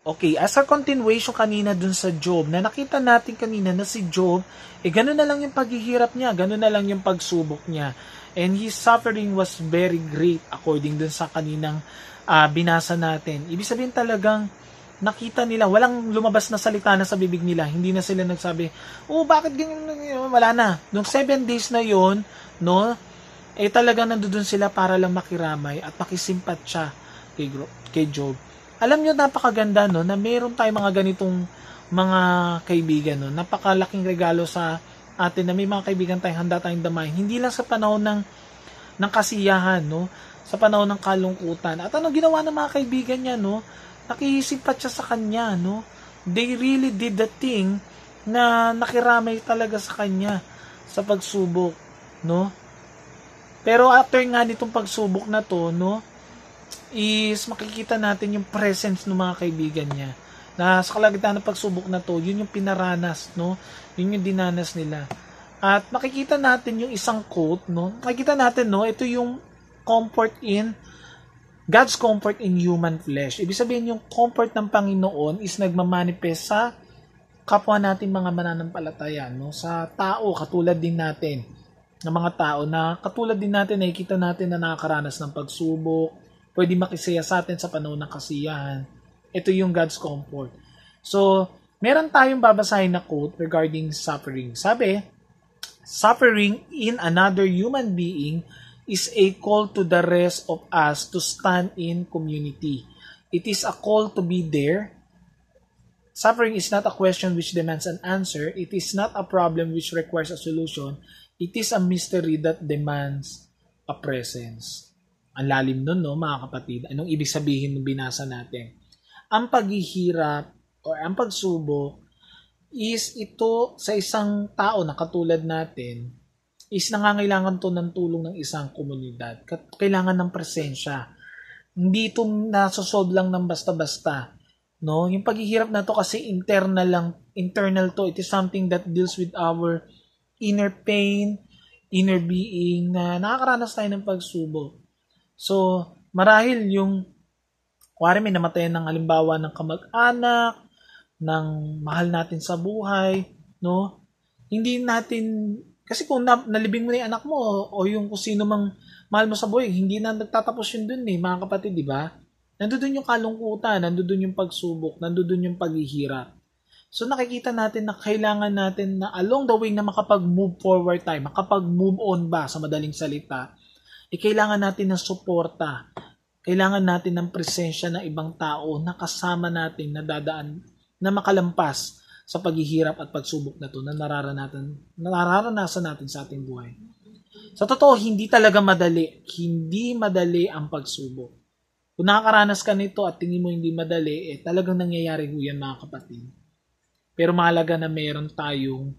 Okay, as a continuation kanina dun sa Job, na nakita natin kanina na si Job, eh ganun na lang yung paghihirap niya, ganun na lang yung pagsubok niya. And his suffering was very great according dun sa kaninang uh, binasa natin. Ibig sabihin talagang nakita nila, walang lumabas na salita na sa bibig nila. Hindi na sila nagsabi, oh, bakit ganyan, wala na. Nung seven days na yon no, eh talagang nandoon sila para lang makiramay at makisimpat siya kay, kay Job alam nyo, napakaganda no, na meron tayong mga ganitong mga kaibigan no. Napakalaking regalo sa atin na may mga kaibigan tayong handa tayong damayin. Hindi lang sa panahon ng ng kasiyahan, no? Sa panahon ng kalungkutan. At ano ginawa ng mga kaibigan niya, no? Nakihisipat siya sa kanya, no? They really did the thing na nakiramay talaga sa kanya sa pagsubok, no? Pero after nga nitong pagsubok na to, no? Is makikita natin yung presence ng mga kaibigan niya. Na sa kalagitnaan ng pagsubok na to, yun yung pinaranas, no? Yun yung dinanas nila. At makikita natin yung isang quote, no? Makikita natin, no? Ito yung comfort in God's comfort in human flesh. Ibig sabihin yung comfort ng Panginoon is nagmamanifest sa kapwa natin mga mananampalataya, no? Sa tao katulad din natin ng mga tao na katulad din natin nakikita natin na nakakaranas ng pagsubok, pwede makisaya sa atin sa panahon ng kasiyahan. Ito yung God's comfort. So, meron tayong babasahin na quote regarding suffering. Sabi, suffering in another human being is a call to the rest of us to stand in community. It is a call to be there. Suffering is not a question which demands an answer. It is not a problem which requires a solution. It is a mystery that demands a presence. Ang lalim nun, no, mga kapatid. Anong ibig sabihin ng binasa natin? Ang paghihirap o ang pagsubok is ito sa isang tao na katulad natin is nangangailangan to ng tulong ng isang komunidad. Kailangan ng presensya. Hindi ito nasosolve lang ng basta-basta. No? Yung paghihirap na to kasi internal lang, internal to. It is something that deals with our inner pain, inner being na nakakaranas tayo ng pagsubok. So, marahil yung, kuwari may namatayan ng halimbawa ng kamag-anak, ng mahal natin sa buhay, no? Hindi natin, kasi kung na, nalibing mo na yung anak mo, o, o yung kung sino mang mahal mo sa buhay, hindi na nagtatapos yun dun eh, mga kapatid, di ba? Nandoon yung kalungkutan, nandoon yung pagsubok, nandoon yung paghihirap. So nakikita natin na kailangan natin na along the way na makapag-move forward tayo, makapag-move on ba sa madaling salita, eh kailangan natin ng suporta. Kailangan natin ng presensya ng ibang tao na kasama natin na dadaan, na makalampas sa paghihirap at pagsubok na to na nararanasan, nararanasan natin sa ating buhay. Sa totoo, hindi talaga madali. Hindi madali ang pagsubok. Kung nakakaranas ka nito at tingin mo hindi madali, eh talagang nangyayari ho yan mga kapatid. Pero mahalaga na meron tayong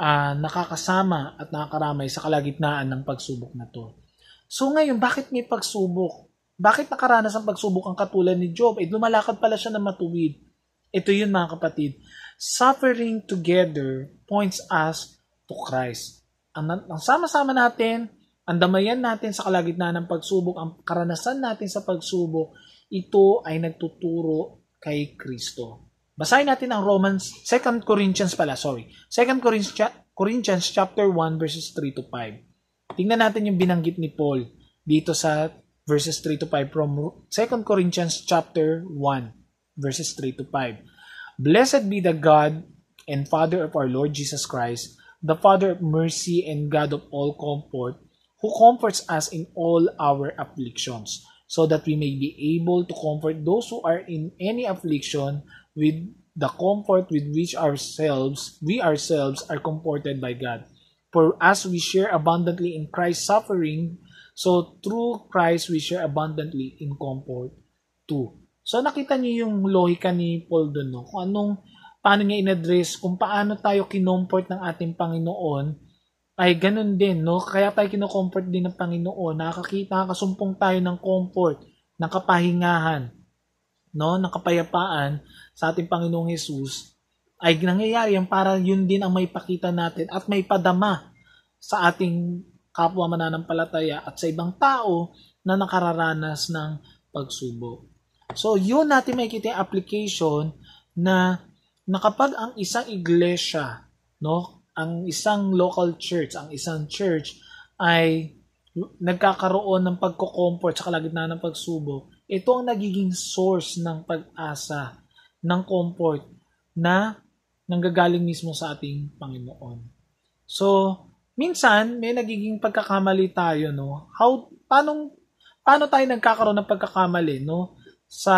uh, nakakasama at nakakaramay sa kalagitnaan ng pagsubok na to. So ngayon, bakit may pagsubok? Bakit nakaranas ang pagsubok ang katulad ni Job? Eh, lumalakad pala siya na matuwid. Ito yun mga kapatid. Suffering together points us to Christ. Ang, ang sama-sama natin, ang damayan natin sa kalagitnaan ng pagsubok, ang karanasan natin sa pagsubok, ito ay nagtuturo kay Kristo. Basahin natin ang Romans, 2 Corinthians pala, sorry. 2 Corinthians chapter 1 verses 3 to 5. Tingnan natin yung binanggit ni Paul dito sa verses 3 to 5 from 2 Corinthians chapter 1 verses 3 to 5. Blessed be the God and Father of our Lord Jesus Christ, the Father of mercy and God of all comfort, who comforts us in all our afflictions, so that we may be able to comfort those who are in any affliction with the comfort with which ourselves we ourselves are comforted by God. For as we share abundantly in Christ's suffering, so through Christ we share abundantly in comfort too. So nakita niyo yung lohika ni Paul doon, no? Kung anong, paano niya in-address, kung paano tayo kinomfort ng ating Panginoon, ay ganun din, no? Kaya tayo kinocomfort din ng Panginoon, nakakita, nakasumpong tayo ng comfort, ng kapahingahan, no? Ng kapayapaan sa ating Panginoong Jesus ay nangyayari yan para yun din ang may pakita natin at may padama sa ating kapwa mananampalataya at sa ibang tao na nakararanas ng pagsubok. So, yun natin makikita yung application na, na kapag ang isang iglesia, no, ang isang local church, ang isang church ay nagkakaroon ng pagko-comfort sa kalagitnaan ng pagsubok, ito ang nagiging source ng pag-asa, ng comfort na nanggagaling mismo sa ating Panginoon. So, minsan may nagiging pagkakamali tayo, no? How paano paano tayo nagkakaroon ng pagkakamali, no? Sa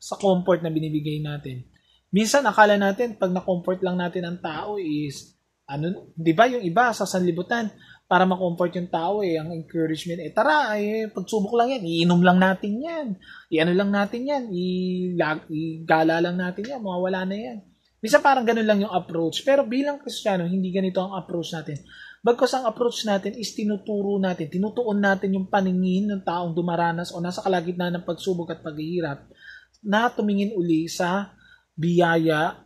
sa comfort na binibigay natin. Minsan akala natin pag na-comfort lang natin ang tao is ano, 'di ba yung iba sa sanlibutan para ma-comfort yung tao eh, ang encouragement eh, tara, eh, pagsubok lang yan, iinom lang natin yan, i-ano lang natin yan, i-gala lang natin yan, mawawala na yan. Bisa parang ganun lang yung approach. Pero bilang Kristiyano, hindi ganito ang approach natin. Bagkos ang approach natin is tinuturo natin, tinutuon natin yung paningin ng taong dumaranas o nasa kalagitnaan ng pagsubok at paghihirap na tumingin uli sa biyaya,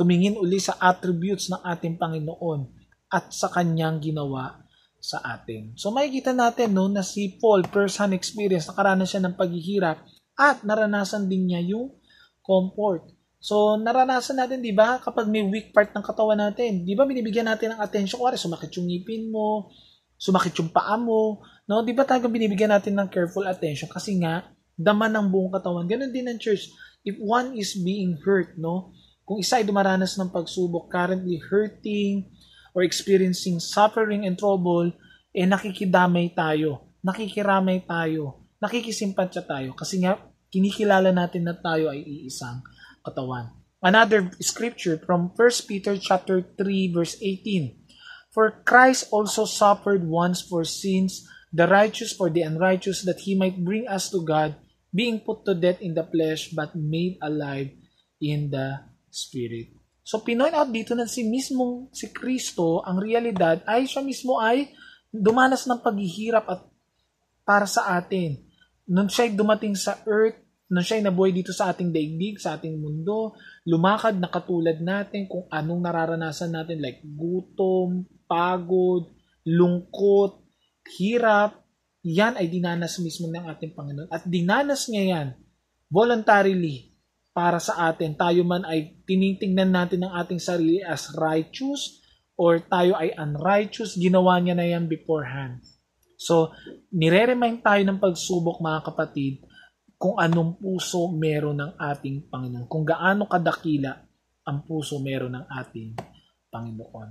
tumingin uli sa attributes ng ating Panginoon at sa kanyang ginawa sa atin. So makikita natin no, na si Paul, first-hand experience, nakaranas siya ng paghihirap at naranasan din niya yung comfort. So naranasan natin, di ba, kapag may weak part ng katawan natin, di ba binibigyan natin ng attention, kuwari sumakit yung ngipin mo, sumakit yung paa mo, no? Di ba talagang binibigyan natin ng careful attention kasi nga, dama ng buong katawan. Ganon din ang church. If one is being hurt, no? Kung isa ay dumaranas ng pagsubok, currently hurting, or experiencing suffering and trouble, eh nakikidamay tayo, nakikiramay tayo, nakikisimpatya tayo kasi nga kinikilala natin na tayo ay iisang katawan. Another scripture from 1 Peter chapter 3 verse 18. For Christ also suffered once for sins, the righteous for the unrighteous, that he might bring us to God, being put to death in the flesh, but made alive in the Spirit. So, pinoint out dito na si mismong si Kristo, ang realidad ay siya mismo ay dumanas ng paghihirap at para sa atin. Nung siya dumating sa earth, nung siya nabuhay dito sa ating daigdig, sa ating mundo, lumakad na katulad natin kung anong nararanasan natin like gutom, pagod, lungkot, hirap, yan ay dinanas mismo ng ating Panginoon. At dinanas niya yan voluntarily para sa atin. Tayo man ay tinitingnan natin ang ating sarili as righteous or tayo ay unrighteous, ginawa niya na yan beforehand. So, nire-remind tayo ng pagsubok mga kapatid kung anong puso meron ng ating Panginoon. Kung gaano kadakila ang puso meron ng ating Panginoon.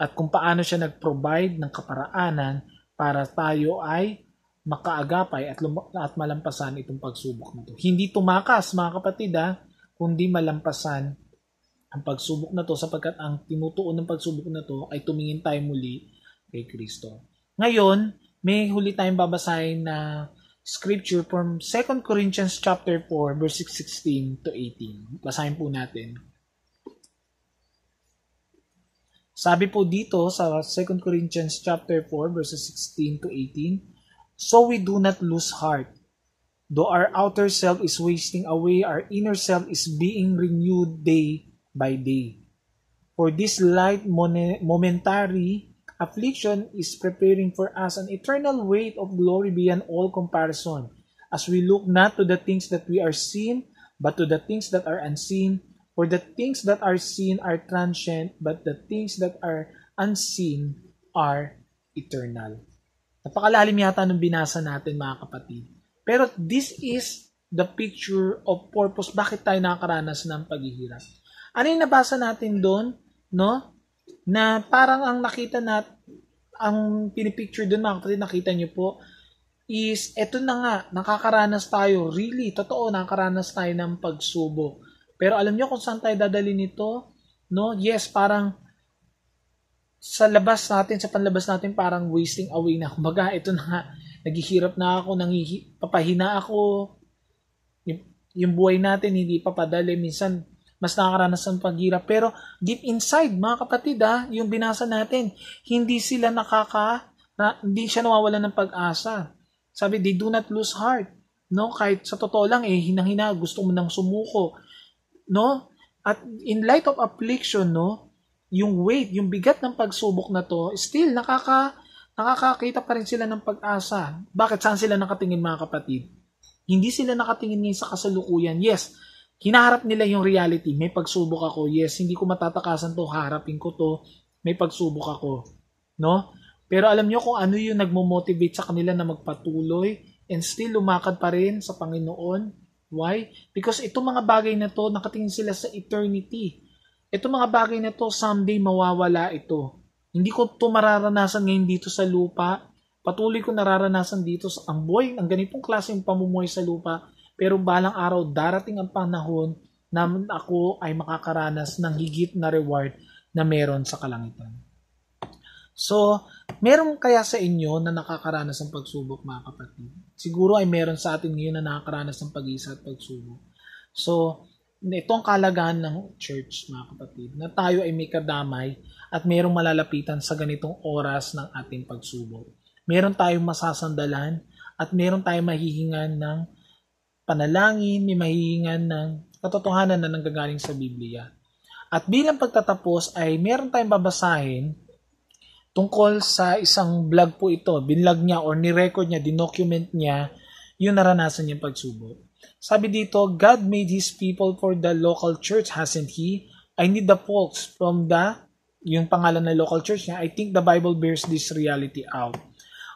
At kung paano siya nag-provide ng kaparaanan para tayo ay makaagapay at, lum- at malampasan itong pagsubok na to. Hindi tumakas mga kapatid ha, kundi malampasan ang pagsubok na to sapagkat ang tinutuon ng pagsubok na to ay tumingin tayo muli kay Kristo. Ngayon, may huli tayong babasahin na scripture from 2 Corinthians chapter 4 verses 16 to 18. Basahin po natin. Sabi po dito sa 2 Corinthians chapter 4 verses 16 to 18, So we do not lose heart. Though our outer self is wasting away, our inner self is being renewed day by day. For this light momentary affliction is preparing for us an eternal weight of glory beyond all comparison, as we look not to the things that we are seen, but to the things that are unseen. For the things that are seen are transient, but the things that are unseen are eternal. Napakalalim yata ng binasa natin mga kapatid. Pero this is the picture of purpose. Bakit tayo nakakaranas ng paghihirap? Ano yung nabasa natin doon? No? Na parang ang nakita nat ang pinipicture doon mga kapatid, nakita niyo po, is eto na nga, nakakaranas tayo. Really, totoo, nakakaranas tayo ng pagsubok. Pero alam niyo kung saan tayo dadali nito? No? Yes, parang sa labas natin, sa panlabas natin, parang wasting away na. Kumbaga, ito na nga, naghihirap na ako, nangihi, papahina ako. Yung, yung buhay natin, hindi papadali. Minsan, mas nakakaranas ng paghirap. Pero, deep inside, mga kapatid, ha, yung binasa natin, hindi sila nakaka, na, hindi siya nawawalan ng pag-asa. Sabi, they do not lose heart. No? Kahit sa totoo lang, eh, hinang-hina, gusto mo nang sumuko. No? At in light of affliction, no, yung weight, yung bigat ng pagsubok na to, still nakaka nakakakita pa rin sila ng pag-asa. Bakit saan sila nakatingin mga kapatid? Hindi sila nakatingin ngayon sa kasalukuyan. Yes, hinaharap nila yung reality. May pagsubok ako. Yes, hindi ko matatakasan to. Harapin ko to. May pagsubok ako. No? Pero alam nyo kung ano yung nagmo-motivate sa kanila na magpatuloy and still lumakad pa rin sa Panginoon? Why? Because itong mga bagay na to, nakatingin sila sa eternity. Itong mga bagay na to, someday mawawala ito. Hindi ko to mararanasan ngayon dito sa lupa. Patuloy ko nararanasan dito sa ang boy, ang ganitong klaseng pamumuhay sa lupa pero balang araw, darating ang panahon na ako ay makakaranas ng higit na reward na meron sa kalangitan. So, meron kaya sa inyo na nakakaranas ng pagsubok mga kapatid? Siguro ay meron sa atin ngayon na nakakaranas ng pag-isa at pagsubok. So, ito ang kalagahan ng church mga kapatid, na tayo ay may kadamay at merong malalapitan sa ganitong oras ng ating pagsubok. Meron tayong masasandalan at meron tayong mahihingan ng panalangin, may mahihingan ng katotohanan na nanggagaling sa Biblia. At bilang pagtatapos ay meron tayong babasahin tungkol sa isang vlog po ito. Binlog niya or ni-record niya, dinocument niya yung naranasan niyang pagsubok. Sabi dito, God made His people for the local church, hasn't He? I need the folks from the, yung pangalan ng local church niya. I think the Bible bears this reality out.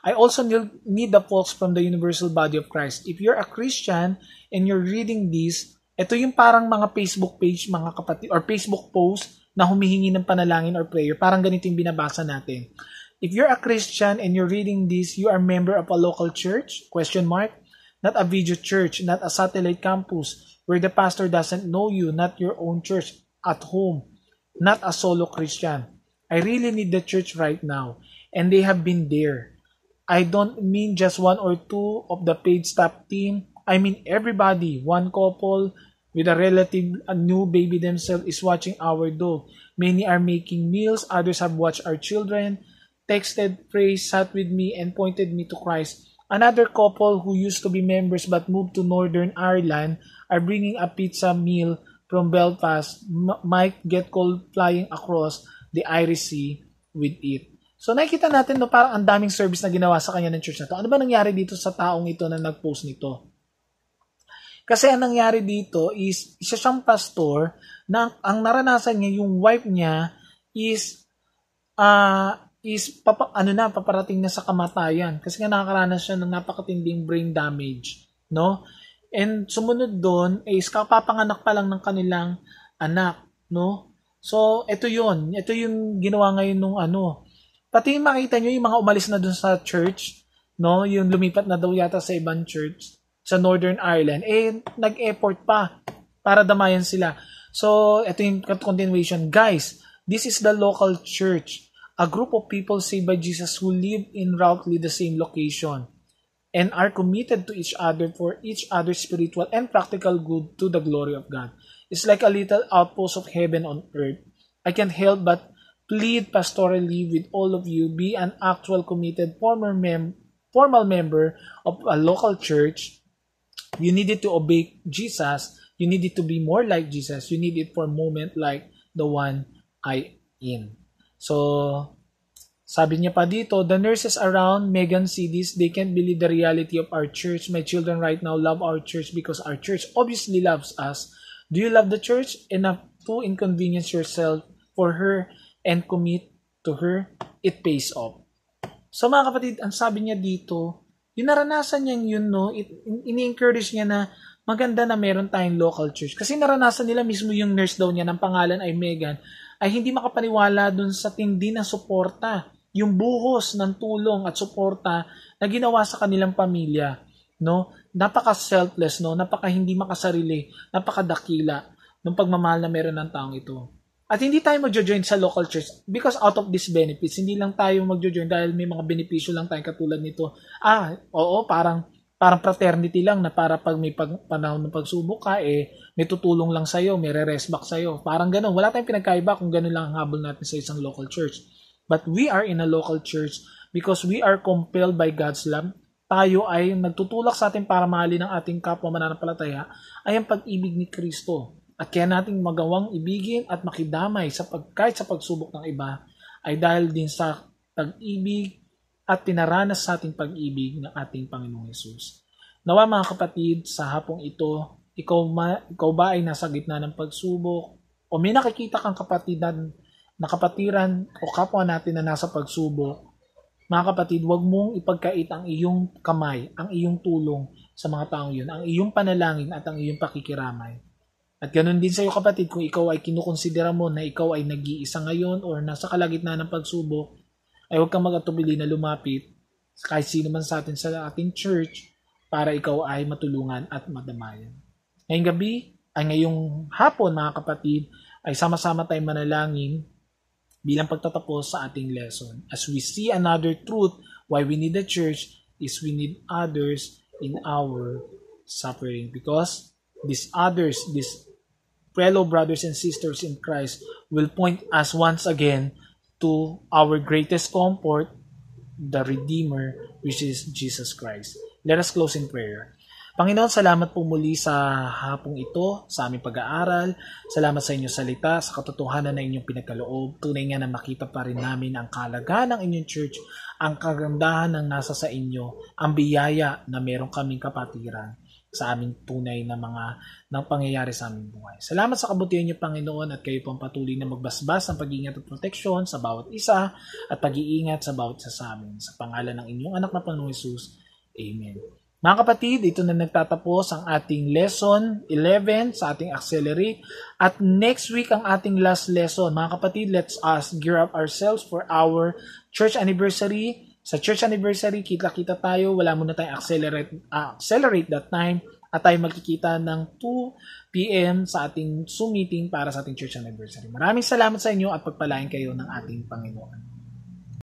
I also need the folks from the universal body of Christ. If you're a Christian and you're reading this, ito yung parang mga Facebook page, mga kapatid, or Facebook post na humihingi ng panalangin or prayer. Parang ganito yung binabasa natin. If you're a Christian and you're reading this, you are member of a local church? Question mark. Not a video church, not a satellite campus where the pastor doesn't know you, not your own church at home, not a solo Christian. I really need the church right now. And they have been there. I don't mean just one or two of the paid staff team. I mean everybody. One couple with a relative, a new baby themselves is watching our dog. Many are making meals. Others have watched our children, texted, prayed, sat with me, and pointed me to Christ. Another couple who used to be members but moved to Northern Ireland are bringing a pizza meal from Belfast. M- might get called flying across the Irish Sea with it. So nakikita natin no parang ang daming service na ginawa sa kanya ng church na to. Ano ba nangyari dito sa taong ito na nag-post nito? Kasi ang nangyari dito is isa siyang pastor na ang naranasan niya yung wife niya is uh, is papa, ano na paparating na sa kamatayan kasi nga nakakaranas siya ng napakatinding brain damage, no? And sumunod doon is kapapanganak pa lang ng kanilang anak, no? So, ito 'yon. Ito yung ginawa ngayon nung ano, Pati makita nyo yung mga umalis na dun sa church, no? Yung lumipat na daw yata sa ibang church sa Northern Ireland, eh, nag-effort pa para damayan sila. So, ito yung continuation. Guys, this is the local church. A group of people saved by Jesus who live in roughly the same location and are committed to each other for each other's spiritual and practical good to the glory of God. It's like a little outpost of heaven on earth. I can't help but plead pastorally with all of you be an actual committed former mem- formal member of a local church. You needed to obey Jesus. You needed to be more like Jesus. You need it for a moment like the one I in. So, sabi niya pa dito, the nurses around Megan this, they can't believe the reality of our church. My children right now love our church because our church obviously loves us. Do you love the church enough to inconvenience yourself for her and commit to her, it pays off. So mga kapatid, ang sabi niya dito, yung naranasan niya yun, no, ini-encourage niya na maganda na meron tayong local church. Kasi naranasan nila mismo yung nurse daw niya ng pangalan ay Megan, ay hindi makapaniwala dun sa tindi na suporta, yung buhos ng tulong at suporta na ginawa sa kanilang pamilya. No? Napaka-selfless, no? napaka hindi makasarili, napakadakila ng pagmamahal na meron ng taong ito. At hindi tayo magjo-join sa local church because out of these benefits. Hindi lang tayo magjo-join dahil may mga benepisyo lang tayo katulad nito. Ah, oo, parang parang fraternity lang na para pag may pag, panahon ng pagsubok ka, eh, may tutulong lang sa'yo, may re-rest back sa'yo. Parang ganun. Wala tayong pinagkaiba kung ganun lang ang habol natin sa isang local church. But we are in a local church because we are compelled by God's love. Tayo ay nagtutulak sa atin para mahalin ang ating kapwa mananampalataya ay ang pag-ibig ni Kristo. At kaya nating magawang ibigin at makidamay sa pag, kahit sa pagsubok ng iba ay dahil din sa pag-ibig at pinaranas sa ating pag-ibig ng ating Panginoong Yesus. Nawa mga kapatid, sa hapong ito, ikaw, ma, ikaw ba ay nasa gitna ng pagsubok? O may nakikita kang kapatid na nakapatiran o kapwa natin na nasa pagsubok? Mga kapatid, huwag mong ipagkait ang iyong kamay, ang iyong tulong sa mga taong yun, ang iyong panalangin at ang iyong pakikiramay. At ganun din sa iyo kapatid, kung ikaw ay kinukonsidera mo na ikaw ay nag-iisa ngayon or nasa kalagitnaan ng pagsubok, ay huwag kang mag-atubili na lumapit kahit sino man sa atin sa ating church para ikaw ay matulungan at madamayan. Ngayong gabi, ay ngayong hapon mga kapatid, ay sama-sama tayong manalangin bilang pagtatapos sa ating lesson. As we see another truth, why we need the church is we need others in our suffering because these others, these fellow brothers and sisters in Christ will point us once again to our greatest comfort, the Redeemer, which is Jesus Christ. Let us close in prayer. Panginoon, salamat po muli sa hapong ito, sa aming pag-aaral. Salamat sa inyong salita, sa katotohanan na inyong pinagkaloob. Tunay nga na makita pa rin namin ang kalagaan ng inyong church, ang kagandahan ng nasa sa inyo, ang biyaya na meron kaming kapatiran sa aming tunay na mga ng pangyayari sa aming buhay. Salamat sa kabutihan niyo, Panginoon, at kayo pong patuloy na magbasbas ng pag-iingat at proteksyon sa bawat isa at pag-iingat sa bawat isa sa amin. Sa pangalan ng inyong anak na Panginoon Jesus, Amen. Mga kapatid, ito na nagtatapos ang ating lesson 11 sa ating accelerate. At next week ang ating last lesson. Mga kapatid, let's us gear up ourselves for our church anniversary. Sa church anniversary, kita-kita tayo. Wala muna tayong accelerate, uh, accelerate that time. At tayo magkikita ng 2 p.m. sa ating Zoom meeting para sa ating church anniversary. Maraming salamat sa inyo at pagpalain kayo ng ating Panginoon.